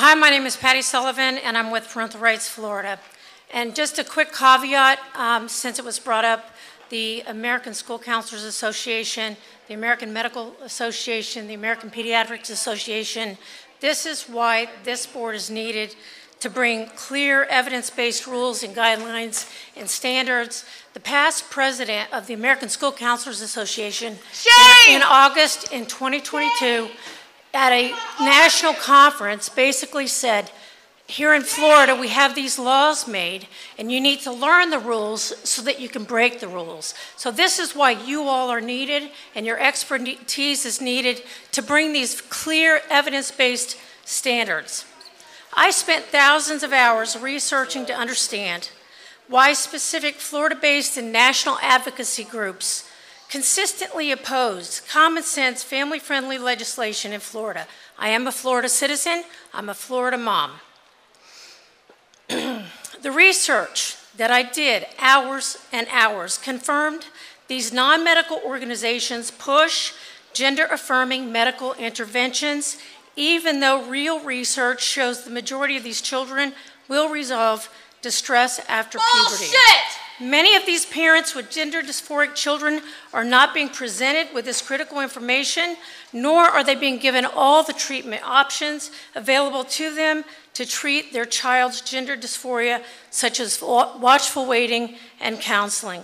Hi, my name is Patti Sullivan, and I'm with Parental Rights Florida. And just a quick caveat, um, since it was brought up, the American School Counselors Association, the American Medical Association, the American Pediatrics Association, this is why this board is needed to bring clear evidence-based rules and guidelines and standards. The past president of the American School Counselors Association in, in August in 2022 at a national conference basically said, here in Florida, we have these laws made, and you need to learn the rules so that you can break the rules. So, this is why you all are needed, and your expertise is needed to bring these clear, evidence based standards. I spent thousands of hours researching to understand why specific Florida based and national advocacy groups consistently opposed common sense, family friendly legislation in Florida. I am a Florida citizen, I'm a Florida mom. the research that I did, hours and hours, confirmed these non medical organizations push gender affirming medical interventions, even though real research shows the majority of these children will resolve distress after Bullshit! puberty. Many of these parents with gender dysphoric children are not being presented with this critical information, nor are they being given all the treatment options available to them to treat their child's gender dysphoria, such as watchful waiting and counseling.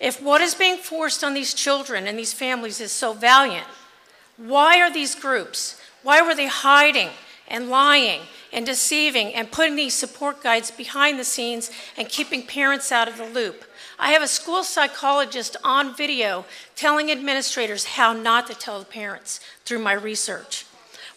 If what is being forced on these children and these families is so valiant, why are these groups, why were they hiding and lying and deceiving and putting these support guides behind the scenes and keeping parents out of the loop? I have a school psychologist on video telling administrators how not to tell the parents through my research.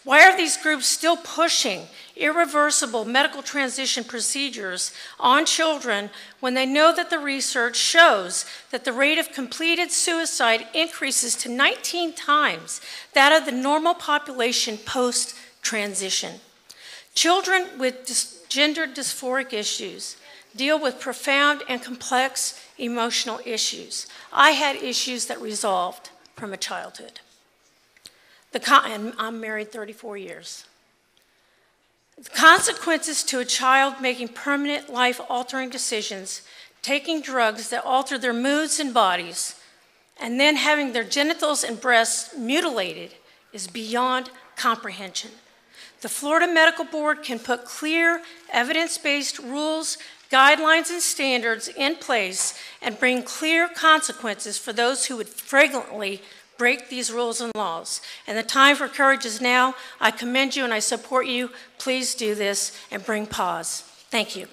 Why are these groups still pushing irreversible medical transition procedures on children when they know that the research shows that the rate of completed suicide increases to 19 times that of the normal population post transition? Children with dys gender dysphoric issues deal with profound and complex emotional issues. I had issues that resolved from a childhood. The I'm married 34 years. The consequences to a child making permanent life altering decisions, taking drugs that alter their moods and bodies, and then having their genitals and breasts mutilated is beyond comprehension. The Florida Medical Board can put clear, evidence based rules, guidelines, and standards in place and bring clear consequences for those who would flagrantly break these rules and laws. And the time for courage is now. I commend you and I support you. Please do this and bring pause. Thank you.